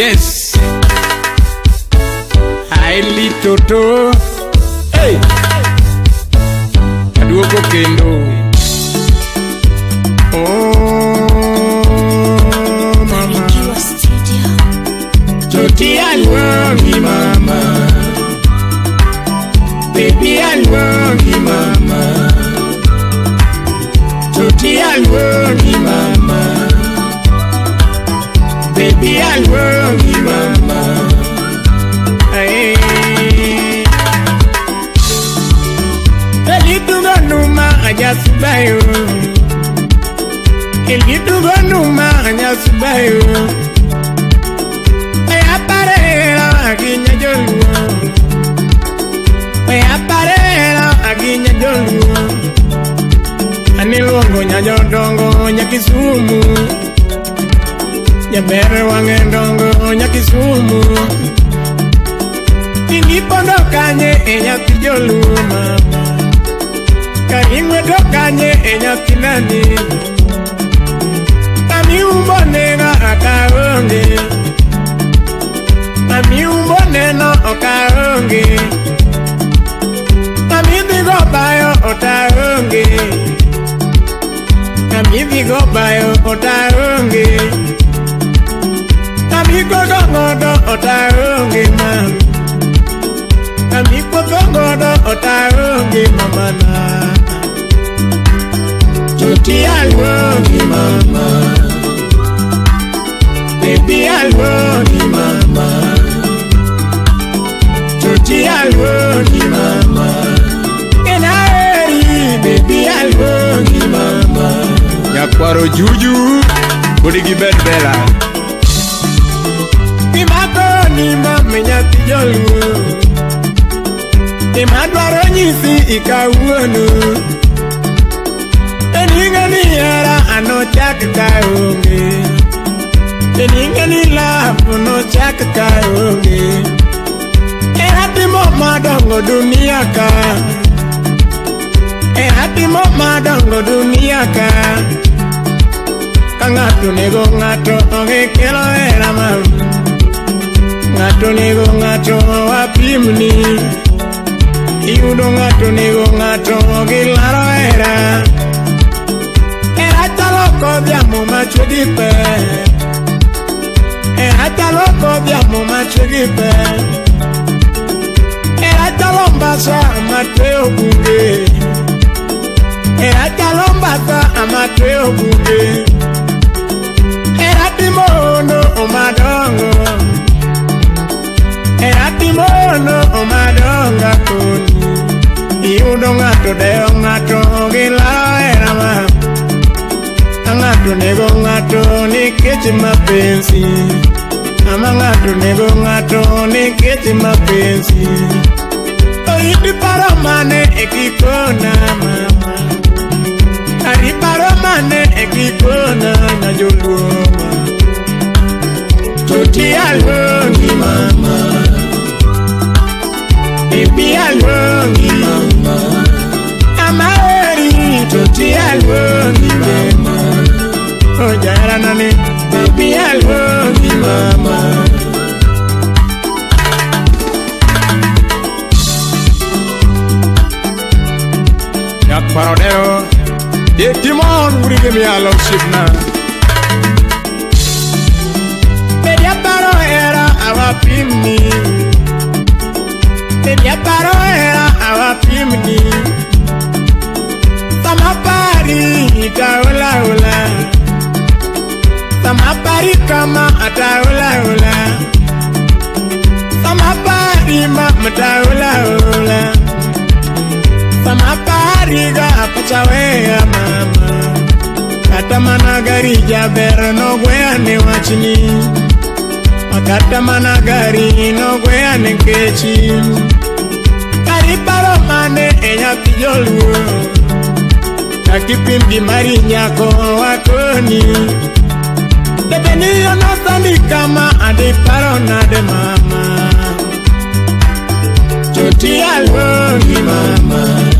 Yes. Haili Toto. Hey. Aduogo kendo. Oh, mama. Joti alwa ngima. ndongo nyakisumu nyabere wange ndongo nyakisumu ningipondo kanye e nyathi joluo mama ka ing'wedo kanye e nyathi nanino kota yongi mamana cuti yongi mama bibi yongi mama cuti yongi mama kena eri bibi yongi mama nyakwaro juju kodi gi bed bela bima koni mama nyati jolu. Ị ma dwaro nyisi ikawuono En ing'e ni hera anochak ka onge En ing'e ni lap nochak ka onge E atimo dunia ka E atimo madongo dunia ka Ka ng'ato nego ng'ato onge kelo hera ma Ng'ato nego ng'ato wapimni Iyudo ng'ato nego ng'ato gilaro hera Hera chalo kodhiamo machwe gi pe Hera chalo kodhiamo machwe gi pe Hera chalo mbasa matweyo bunge Hera chalo mbasa matweyo bunge Hera timono omadongo oh, Hera timono omadonga oh, kono yudo ng'ato dewo ng'ato gila lawera ma ng'ato nego ng'ato nikech mapenzi ama ng'ato nego ng'ato nikech mapenzi oyudi paro mane e kikona mama ari paro mane e kikona na joluoma toti aluongi mama ibi aluongi the demon would give me a love ship now. The Yaparo era, our pimmy. The Yaparo era, our pimmy. Some apari, itaola, ola. Some apari, kama, ataola, ola. Some apari, ma, mataola, ola. Some apari kariga pachaweya mama katamana gari jabera nogweya ne wachini akatamana gari nogweya ne ngechi kariparo mane enyapijoluo kakipimbi mari nyako wakoni tebeniyo nosandi kama adiparo nade mama choti aloni mama, mama.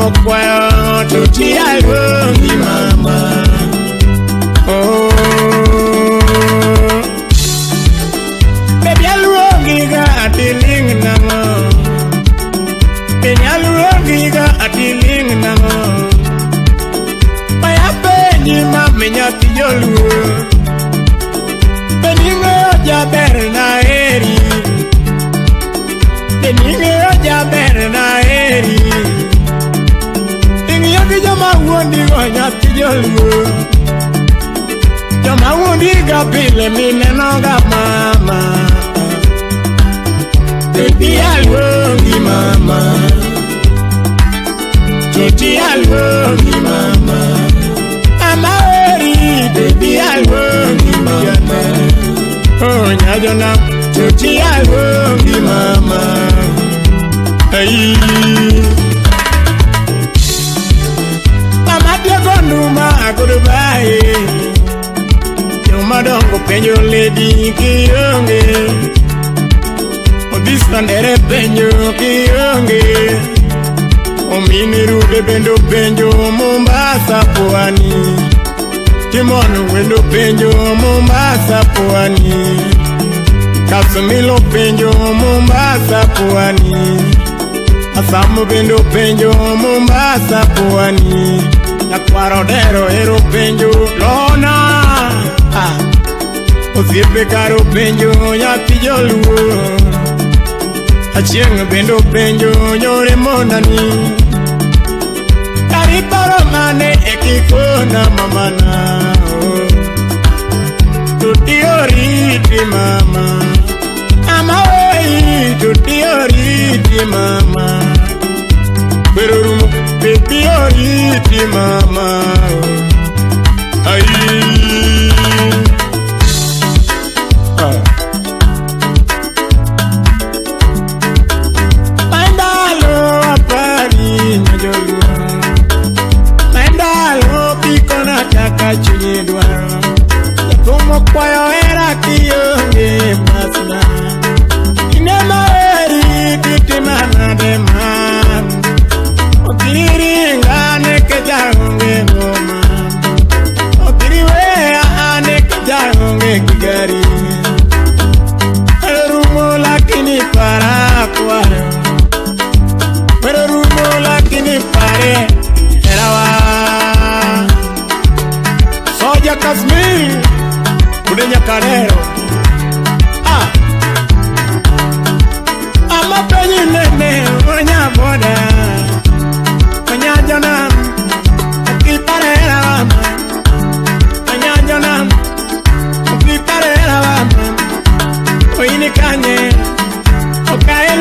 mokwaya tuti alongi mama oh. Baby alongi ga atiling nango Baby alongi ga atiling nango Maya penyi mame nyati yolu Beningo jaber na eri Beningo jaber na eri gi joma wuondi go nyathi joluo joma wuondi ga pile minenoga mama bebi aluongi mama joti aluongi mama ama eri bebi aluongi mama oh nyajona joti aluongi mama Hey. madongo penjo lady kionge Odis nandere penjo kionge Omini rude bendo penjo mombasa pwani Timono wendo penjo mombasa pwani Kasumilo penjo mombasa pwani Asamu bendo penjo mombasa pwani Nyakwaro dero ero penjo lona Nyakwaro dero ero penjo lona Osiepe karo penjo nyathi joluo Achieng' bendo penjo yore monani Kari paro mane e kikona mamana Tuti oriti mama Ama wei tuti oriti mama Pero rumo tuti oriti mama Ayy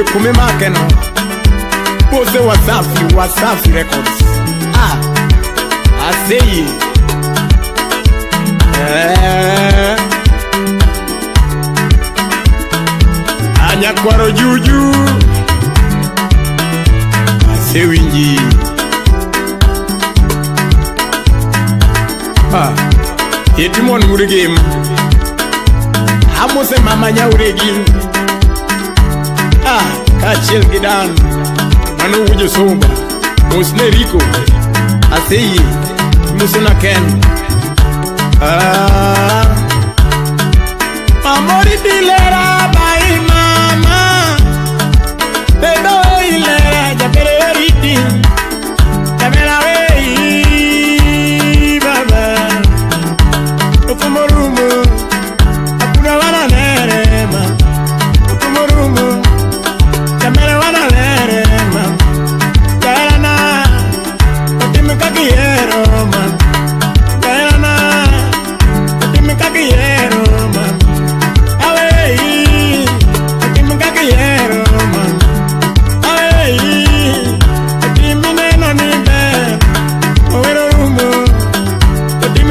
ye kume ma kena Pose wasafi, wasafi records Ah, aseye Eh Anya kwaro juju Asewinji Ah, yetimon murigim Amose mama nyawregim Ah, ah kaachiel gi dano manowuojo somba mosne riko aseyie musona ken ah. mamori dilera bai mama bedo ilera jabereri din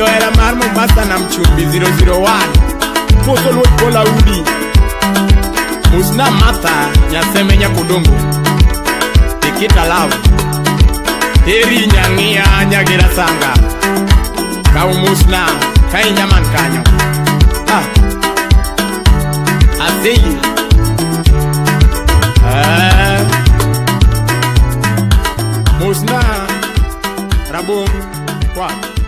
yo era mar Mombasa na mchumbi 001 Posolwood Bola Udi Musna matha Nyaseme Nyakudongo Tikita Love Teri Nyang'ia Nyagira Sanga Kau Musna Kai Nyaman Kanyo ah. Asili Musna Rabum Quatro.